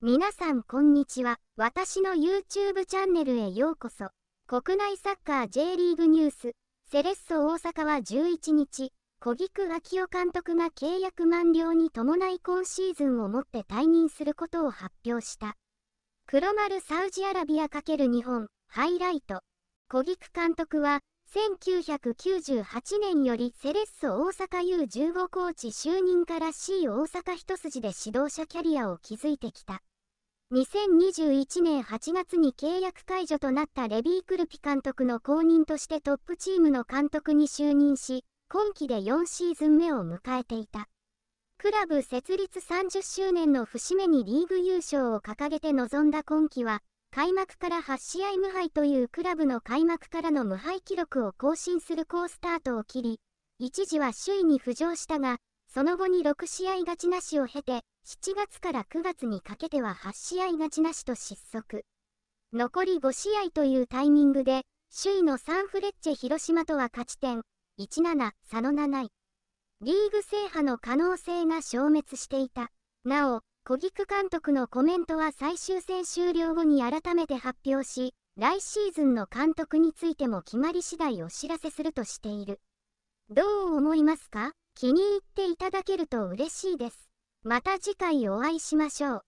皆さんこんにちは。私の YouTube チャンネルへようこそ。国内サッカー J リーグニュース、セレッソ大阪は11日、小菊昭夫監督が契約満了に伴い今シーズンをもって退任することを発表した。黒丸サウジアラビア×日本、ハイライト。小菊監督は、1998年よりセレッソ大阪 U15 コーチ就任から C 大阪一筋で指導者キャリアを築いてきた。2021年8月に契約解除となったレビー・クルピ監督の後任としてトップチームの監督に就任し、今季で4シーズン目を迎えていた。クラブ設立30周年の節目にリーグ優勝を掲げて臨んだ今季は、開幕から8試合無敗というクラブの開幕からの無敗記録を更新する好スタートを切り、一時は首位に浮上したが、その後に6試合勝ちなしを経て、7月から9月にかけては8試合勝ちなしと失速。残り5試合というタイミングで、首位のサンフレッチェ広島とは勝ち点17差の7位。リーグ制覇の可能性が消滅していた。なお、小菊監督のコメントは最終戦終了後に改めて発表し、来シーズンの監督についても決まり次第お知らせするとしている。どう思いますか？気に入っていただけると嬉しいです。また次回お会いしましょう。